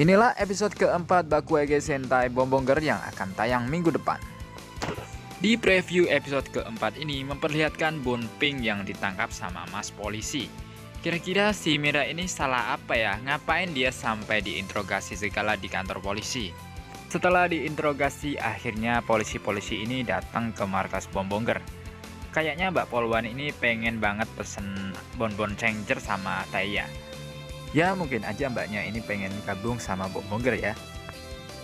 Inilah episode keempat Bakuage Sentai Bombongger yang akan tayang minggu depan. Di preview episode keempat ini memperlihatkan Bonping yang ditangkap sama mas polisi. Kira-kira si Mira ini salah apa ya? Ngapain dia sampai diinterogasi segala di kantor polisi? Setelah diinterogasi, akhirnya polisi-polisi ini datang ke markas Bombongger. Kayaknya Mbak Polwan ini pengen banget pesen bonbon changer sama Taya. Ya mungkin aja mbaknya ini pengen gabung sama Bombongger ya.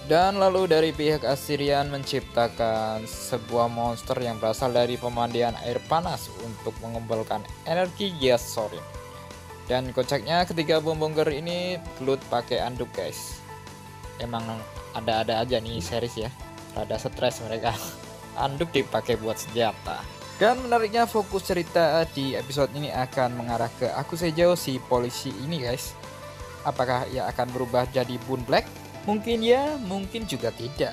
Dan lalu dari pihak Assyrian menciptakan sebuah monster yang berasal dari pemandian air panas untuk mengumpulkan energi gas. Dan kocaknya ketiga Bombongger ini gelut pakai anduk guys. Emang ada-ada aja nih series ya. Rada stres mereka. Anduk dipakai buat senjata. Dan menariknya fokus cerita di episode ini akan mengarah ke aku sejauh si polisi ini guys. Apakah ia akan berubah jadi Boon Black? Mungkin ya, mungkin juga tidak.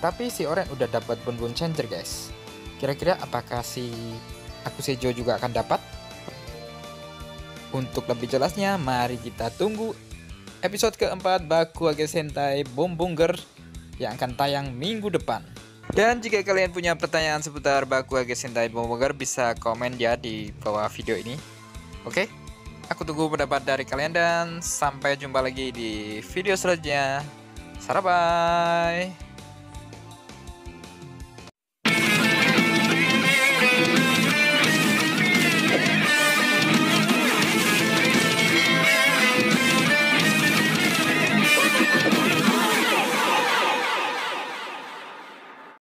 Tapi si Oren udah dapat Boon Boon Changer guys. Kira-kira apakah si aku sejo juga akan dapat? Untuk lebih jelasnya, mari kita tunggu episode keempat Baku Age Sentai Bombongger yang akan tayang minggu depan. Dan jika kalian punya pertanyaan seputar Baku Age Sentai Bombongger bisa komen ya di bawah video ini. Oke? Aku tunggu pendapat dari kalian dan sampai jumpa lagi di video selanjutnya. Bye.